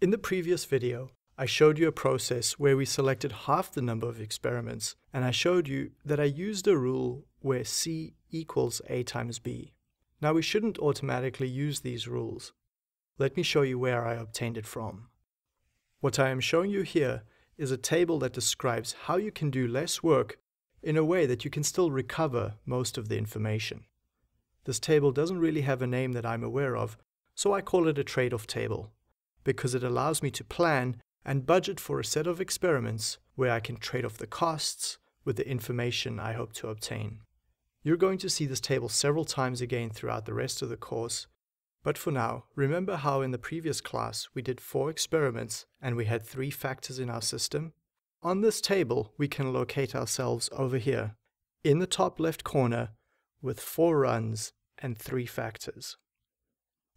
In the previous video, I showed you a process where we selected half the number of experiments, and I showed you that I used a rule where C equals A times B. Now we shouldn't automatically use these rules. Let me show you where I obtained it from. What I am showing you here is a table that describes how you can do less work in a way that you can still recover most of the information. This table doesn't really have a name that I'm aware of, so I call it a trade-off table, because it allows me to plan and budget for a set of experiments where I can trade off the costs with the information I hope to obtain. You're going to see this table several times again throughout the rest of the course, but for now, remember how in the previous class we did four experiments and we had three factors in our system? On this table, we can locate ourselves over here, in the top left corner, with four runs and three factors.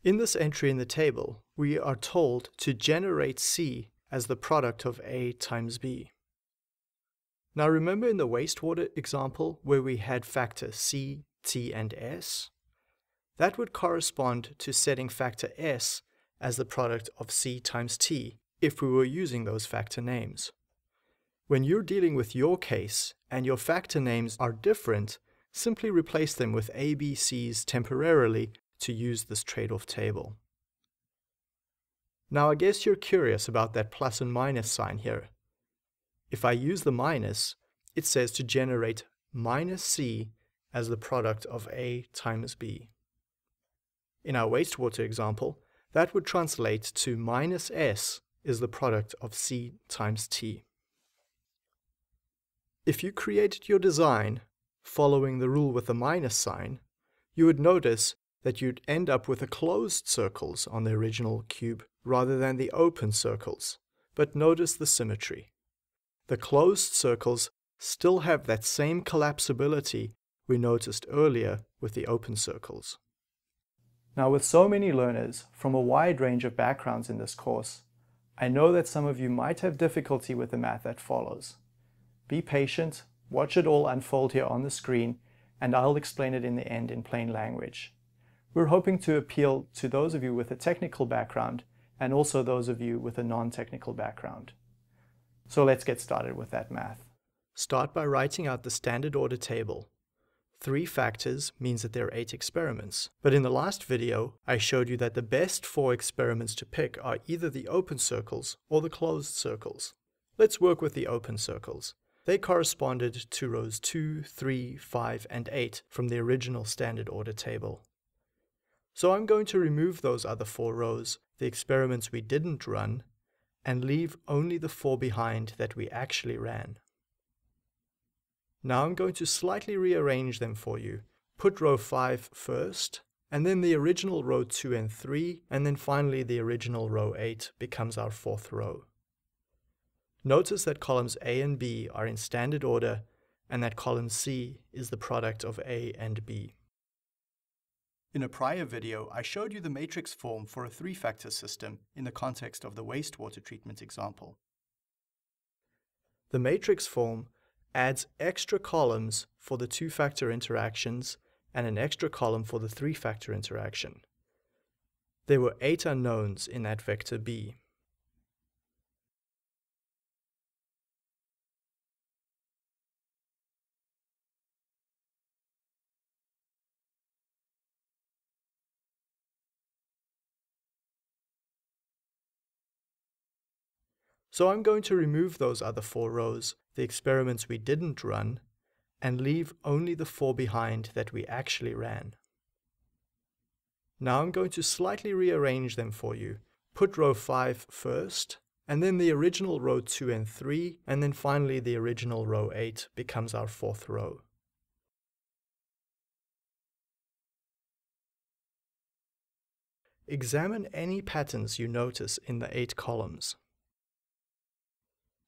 In this entry in the table, we are told to generate C as the product of A times B. Now remember in the wastewater example where we had factor C, T, and S? That would correspond to setting factor S as the product of C times T if we were using those factor names. When you're dealing with your case and your factor names are different, simply replace them with ABCs temporarily to use this trade-off table. Now I guess you're curious about that plus and minus sign here. If I use the minus, it says to generate minus C as the product of A times B. In our wastewater example, that would translate to minus S is the product of C times T. If you created your design following the rule with the minus sign, you would notice that you'd end up with the closed circles on the original cube rather than the open circles. But notice the symmetry. The closed circles still have that same collapsibility we noticed earlier with the open circles. Now with so many learners from a wide range of backgrounds in this course, I know that some of you might have difficulty with the math that follows. Be patient, watch it all unfold here on the screen, and I'll explain it in the end in plain language. We're hoping to appeal to those of you with a technical background and also those of you with a non-technical background. So let's get started with that math. Start by writing out the standard order table. Three factors means that there are eight experiments. But in the last video, I showed you that the best four experiments to pick are either the open circles or the closed circles. Let's work with the open circles. They corresponded to rows 2, 3, 5, and 8 from the original standard order table. So I'm going to remove those other four rows, the experiments we didn't run, and leave only the four behind that we actually ran. Now I'm going to slightly rearrange them for you. Put row 5 first, and then the original row 2 and 3, and then finally the original row 8 becomes our fourth row. Notice that columns A and B are in standard order and that column C is the product of A and B. In a prior video, I showed you the matrix form for a three-factor system in the context of the wastewater treatment example. The matrix form adds extra columns for the two-factor interactions and an extra column for the three-factor interaction. There were eight unknowns in that vector B. So I'm going to remove those other four rows, the experiments we didn't run, and leave only the four behind that we actually ran. Now I'm going to slightly rearrange them for you. Put row 5 first, and then the original row 2 and 3, and then finally the original row 8 becomes our fourth row. Examine any patterns you notice in the eight columns.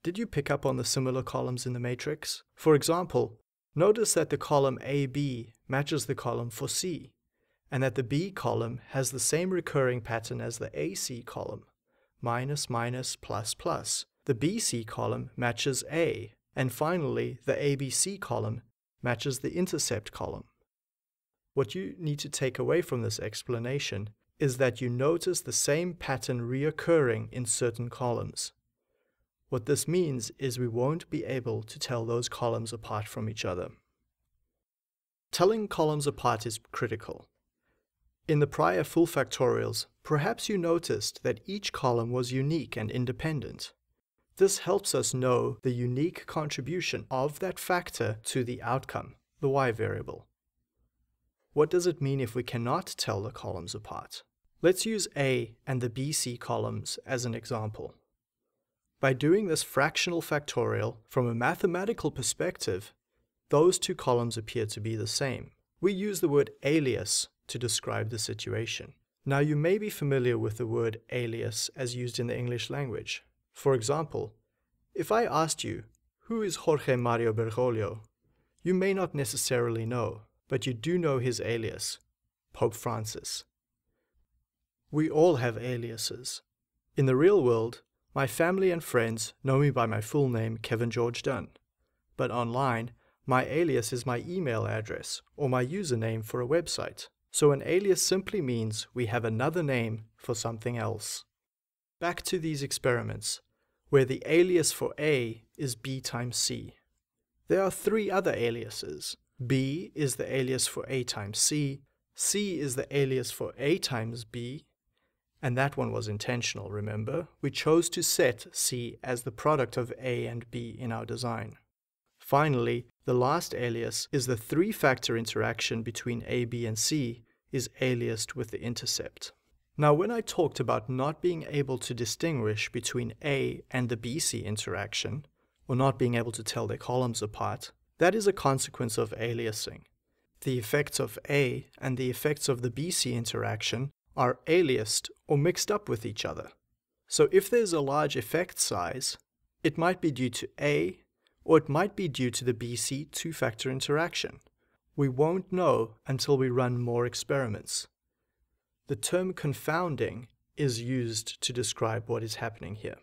Did you pick up on the similar columns in the matrix? For example, notice that the column AB matches the column for C, and that the B column has the same recurring pattern as the AC column, minus, minus, plus, plus. The BC column matches A, and finally the ABC column matches the intercept column. What you need to take away from this explanation is that you notice the same pattern reoccurring in certain columns. What this means is we won't be able to tell those columns apart from each other. Telling columns apart is critical. In the prior full factorials, perhaps you noticed that each column was unique and independent. This helps us know the unique contribution of that factor to the outcome, the y variable. What does it mean if we cannot tell the columns apart? Let's use A and the BC columns as an example. By doing this fractional factorial from a mathematical perspective, those two columns appear to be the same. We use the word alias to describe the situation. Now you may be familiar with the word alias as used in the English language. For example, if I asked you, who is Jorge Mario Bergoglio? You may not necessarily know, but you do know his alias, Pope Francis. We all have aliases. In the real world, my family and friends know me by my full name, Kevin George Dunn. But online, my alias is my email address or my username for a website. So an alias simply means we have another name for something else. Back to these experiments, where the alias for A is B times C. There are three other aliases. B is the alias for A times C, C is the alias for A times B, and that one was intentional, remember? We chose to set C as the product of A and B in our design. Finally, the last alias is the three-factor interaction between A, B, and C is aliased with the intercept. Now, when I talked about not being able to distinguish between A and the BC interaction, or not being able to tell their columns apart, that is a consequence of aliasing. The effects of A and the effects of the BC interaction are aliased or mixed up with each other. So if there's a large effect size, it might be due to A or it might be due to the BC two-factor interaction. We won't know until we run more experiments. The term confounding is used to describe what is happening here.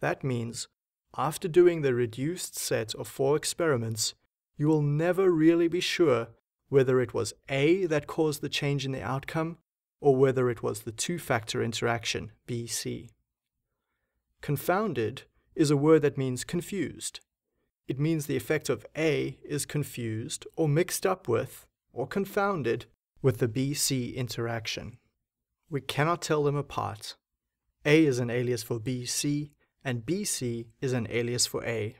That means after doing the reduced set of four experiments, you will never really be sure whether it was A that caused the change in the outcome or whether it was the two-factor interaction, BC. Confounded is a word that means confused. It means the effect of A is confused or mixed up with or confounded with the BC interaction. We cannot tell them apart. A is an alias for BC and BC is an alias for A.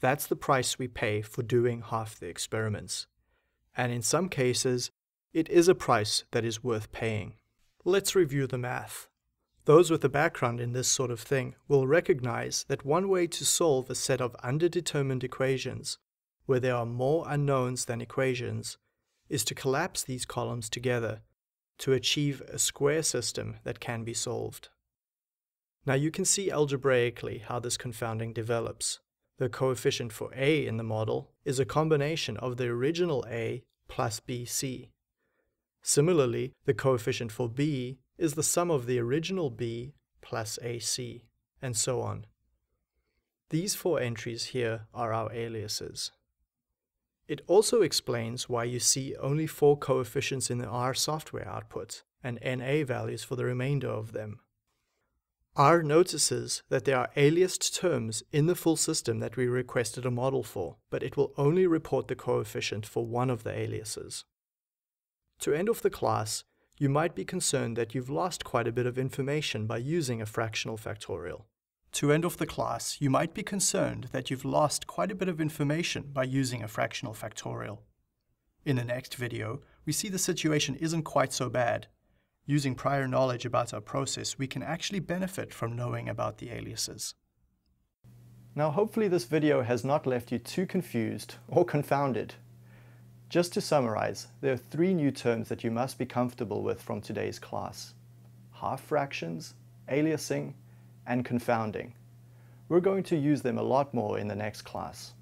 That's the price we pay for doing half the experiments. And in some cases, it is a price that is worth paying. Let's review the math. Those with a background in this sort of thing will recognize that one way to solve a set of underdetermined equations, where there are more unknowns than equations, is to collapse these columns together to achieve a square system that can be solved. Now you can see algebraically how this confounding develops. The coefficient for a in the model is a combination of the original a plus bc. Similarly, the coefficient for b is the sum of the original b plus ac, and so on. These four entries here are our aliases. It also explains why you see only four coefficients in the R software output, and NA values for the remainder of them. R notices that there are aliased terms in the full system that we requested a model for, but it will only report the coefficient for one of the aliases. To end off the class, you might be concerned that you've lost quite a bit of information by using a fractional factorial. To end off the class, you might be concerned that you've lost quite a bit of information by using a fractional factorial. In the next video, we see the situation isn't quite so bad. Using prior knowledge about our process, we can actually benefit from knowing about the aliases. Now hopefully this video has not left you too confused or confounded just to summarize, there are three new terms that you must be comfortable with from today's class. Half fractions, aliasing, and confounding. We're going to use them a lot more in the next class.